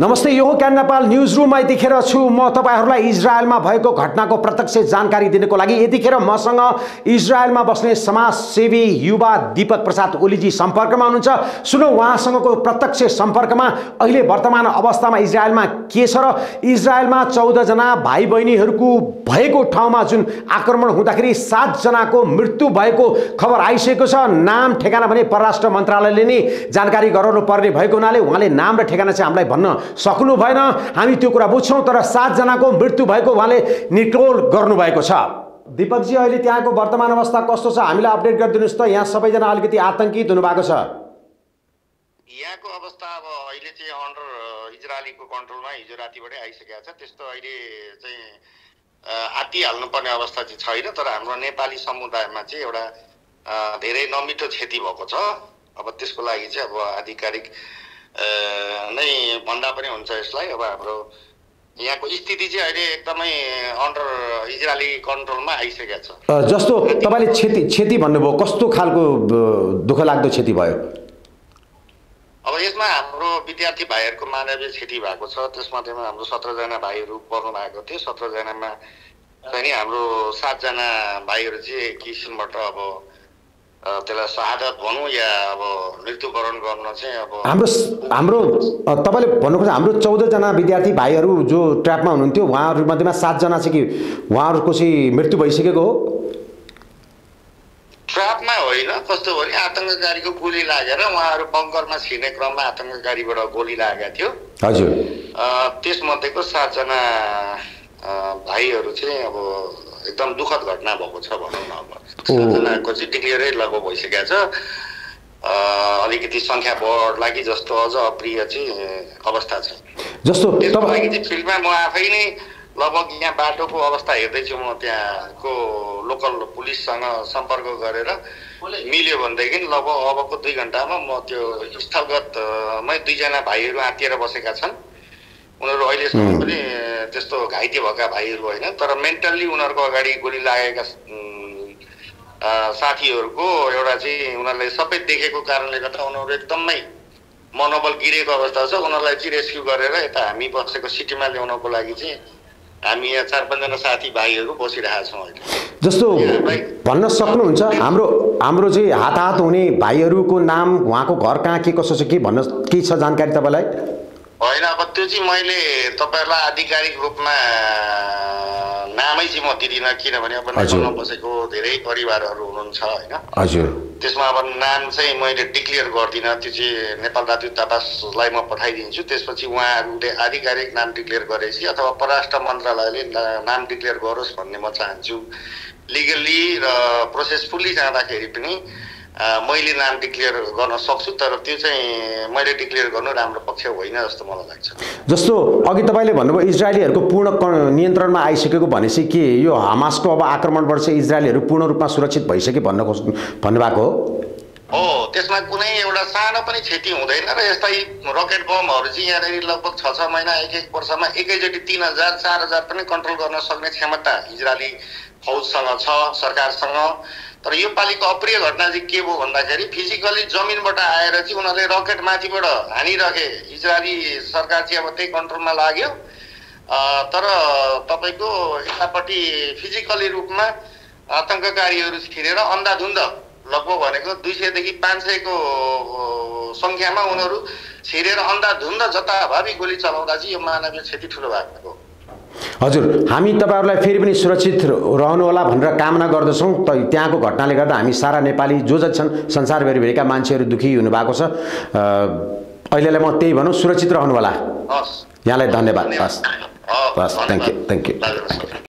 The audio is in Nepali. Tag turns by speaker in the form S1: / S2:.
S1: नमस्ते यो क्यान नेपाल न्युज रुममा यतिखेर छु। म तपाईँहरूलाई इजरायलमा भएको घटनाको प्रत्यक्ष जानकारी दिनको लागि यतिखेर मसँग इजरायलमा बस्ने समाजसेवी युवा दिपक प्रसाद ओलीजी सम्पर्कमा हुनुहुन्छ। सुनौ उहाँसँगको प्रत्यक्ष सम्पर्कमा अहिले वर्तमान अवस्थामा इजरायलमा के छ र इजरायलमा चौधजना भाइ बहिनीहरूको भएको ठाउँमा जुन आक्रमण हुँदाखेरि सातजनाको मृत्यु भएको खबर आइसकेको छ। नाम ठेगाना भने परराष्ट्र मन्त्रालयले नै जानकारी गराउनु पर्ने भएको हुनाले उहाँले नाम र ठेगाना चाहिँ हामीलाई भन्न सक्नु भएन। हामी त्यो कुरा बुझ्छौँ तर सातजनाको मृत्यु भएको उहाँले निटोल गर्नुभएको छ। दिपकजी अहिले त्यहाँको वर्तमान अवस्था कस्तो छ? हामीलाई अपडेट गरिदिनुहोस् त। यहाँ सबैजना अलिकति आतङ्कित हुनुभएको छ।
S2: यहाँको अवस्था अब अहिले चाहिँ अन्डर इजरायलीको कन्ट्रोलमा हिजो रातिबाटै आइसकेको छ। त्यस्तो अहिले चाहिँ आत्तिहाल्नुपर्ने अवस्था चाहिँ छैन। तर हाम्रो नेपाली समुदायमा चाहिँ एउटा धेरै नमिठो क्षति भएको छ। अब त्यसको लागि चाहिँ अब आधिकारिक नै भन्दा पनि हुन्छ यसलाई। अब हाम्रो यहाँको स्थिति चाहिँ अहिले एकदमै अन्डर इजरायली कन्ट्रोलमा आइसकेको छ।
S1: जस्तो तपाईँले क्षति क्षति भन्नुभयो कस्तो खालको दुःख लाग्दो क्षति भयो?
S2: अब यसमा हाम्रो विद्यार्थी भाइहरूको मानवीय क्षति भएको छ। त्यसमध्येमा हाम्रो सत्रजना भाइहरू पढ्नु भएको थियो। सत्रजनामा चाहिँ नि हाम्रो सातजना भाइहरू चाहिँ किसिमबाट अब त्यसलाई शहादत भनौँ या अब मृत्युवरण गर्न चाहिँ अब
S1: हाम्रो हाम्रो तपाईँले भन्नुपर्छ हाम्रो चौधजना विद्यार्थी भाइहरू जो ट्र्यापमा हुनुहुन्थ्यो उहाँहरूमध्येमा सातजना चाहिँ कि उहाँहरूको चाहिँ मृत्यु भइसकेको हो?
S2: ट्र्यापमा होइन कस्तो भने आतङ्ककारीको गोली लागेर उहाँहरू बङ्करमा छिर्ने क्रममा आतङ्ककारीबाट गोली लागेको थियो।
S1: हजुर।
S2: त्यसमध्येको सातजना भाइहरू चाहिँ अब एकदम दुःखद घटना भएको छ भनौँ न अब। चाहिँ डिक्लियरै लगभग भइसकेको छ। अलिकति सङ्ख्या बढ्ला कि जस्तो अझ अप्रिय चाहिँ अवस्था छ।
S1: जस्तो
S2: त्यसको लागि चाहिँ फिल्डमा म आफै नै लगभग यहाँ बाटोको अवस्था हेर्दैछु म त्यहाँको लोकल पुलिससँग सम्पर्क गरेर मिल्यो भनेदेखि लगभग अबको दुई घन्टामा म त्यो स्थलगतमै दुईजना भाइहरू आँतिएर बसेका छन्। उनीहरू अहिलेसम्म पनि त्यस्तो घाइते भएका भाइहरू होइन तर मेन्टल्ली उनीहरूको अगाडि गोली लागेका साथीहरूको एउटा चाहिँ उनीहरूले सबै देखेको कारणले गर्दा उनीहरू एकदमै मनोबल गिरेको अवस्था छ। उनीहरूलाई चाहिँ रेस्क्यु गरेर यता हामी बसेको सिटीमा ल्याउनको लागि चाहिँ हामी यहाँ चार पाँचजना साथी भाइहरू बसिरहेका छौँ अहिले।
S1: जस्तो भन्न सक्नुहुन्छ हाम्रो हाम्रो चाहिँ हात हात हुने भाइहरूको नाम उहाँको घर कहाँ के कसो छ के भन्न के छ जानकारी तपाईँलाई?
S2: होइन अब त्यो चाहिँ मैले तपाईँहरूलाई आधिकारिक रूपमा नामै चाहिँ म दिँदिनँ किनभने अब। नेपालमा बसेको धेरै परिवारहरू हुनुहुन्छ होइन।
S1: हजुर।
S2: त्यसमा अब नाम चाहिँ मैले डिक्लेयर गर्दिनँ। त्यो चाहिँ नेपाल राज्य दूतावासलाई म पठाइदिन्छु। त्यसपछि उहाँहरूले आधिकारिक नाम डिक्लेयर गरेपछि अथवा परराष्ट्र मन्त्रालयले नाम डिक्लेयर गरोस् भन्ने म चाहन्छु। लिगल्ली र प्रोसेसफुल्ली जाँदाखेरि पनि मैले नाम डिक्लेयर गर्न सक्छु तर त्यो चाहिँ मैले डिक्लेयर गर्नु राम्रो पक्ष होइन जस्तो मलाई लाग्छ।
S1: जस्तो अघि तपाईँले भन्नुभयो इजरायलीहरूको पूर्ण नियन्त्रणमा आइसकेको भनेपछि के यो हमासको अब आक्रमणबाट चाहिँ इजरायलीहरू पूर्ण रूपमा सुरक्षित भइसके भन्न खोज भन्नुभएको हो?
S2: हो त्यसमा कुनै एउटा सानो पनि क्षति हुँदैन र यस्तै रकेट बमहरू चाहिँ यहाँनिर लगभग छ छ महिना एक एक वर्षमा एकैचोटि तिन हजार चार हजार पनि कन्ट्रोल गर्न सक्ने क्षमता इजरायली फौजसँग छ सरकारसँग। तर यो पालिको अप्रिय घटना चाहिँ के भयो भन्दाखेरि फिजिकली जमिनबाट आएर चाहिँ उनीहरूले रकेट माथिबाट हानिरहे। इजरायली सरकार चाहिँ अब त्यही कन्ट्रोलमा लाग्यो। तर तपाईँको यतापट्टि फिजिकली रूपमा आतङ्ककारीहरू छिरेर अन्धाधुन्द लगभग भनेको दुई सयदेखि पाँच सयको सङ्ख्यामा उनीहरू छिरेर अन्धाधुन्द जताभावी गोली चलाउँदा चाहिँ यो मानवीय क्षति ठुलो भएको
S1: हजुर हामी तपाईँहरूलाई फेरि पनि सुरक्षित रहनुहोला भनेर कामना गर्दछौँ। त त्यहाँको घटनाले गर्दा हामी सारा नेपाली जो जति छन् संसारभरि भेटेका मान्छेहरू दुःखी हुनुभएको छ। अहिलेलाई म त्यही भनौँ सुरक्षित रहनुहोला।
S2: हस्।
S1: यहाँलाई धन्यवाद। हस्।
S2: हस्,
S1: थ्याङ्क यू। Thank you.